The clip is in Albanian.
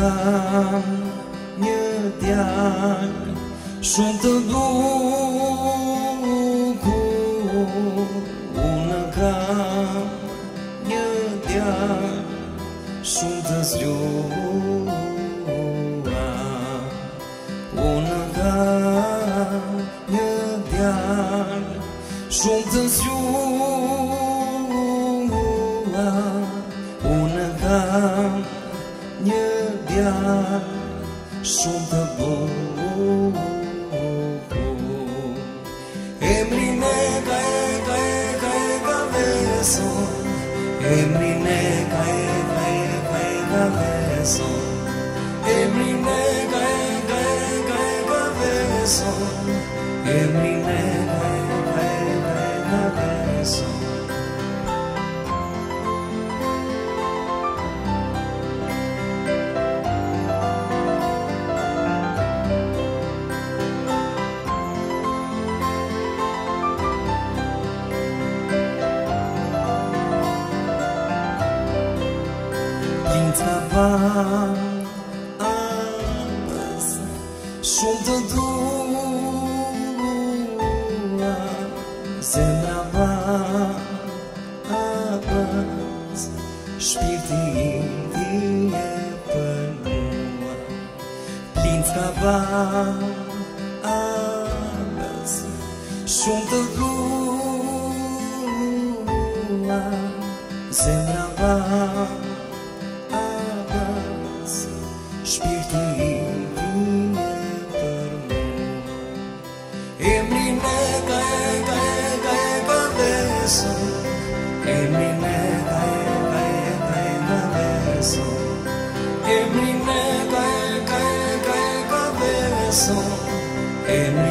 kan nyetian Suentu duku unakan nyetian Suentu zriua unakan nyetian Suentu zriua unakan như biển sông thơ bồ em đi nè cái cái cái cái về rồi em đi nè cái cái cái cái về rồi em đi nè cái cái cái cái về rồi em đi nè cái cái cái cái về rồi Vinë të banë Amës Shumë të dua Zemra va Amës Shpirti indi e për mua Vinë të banë Amës Shumë të dua Zemra va beso, en mi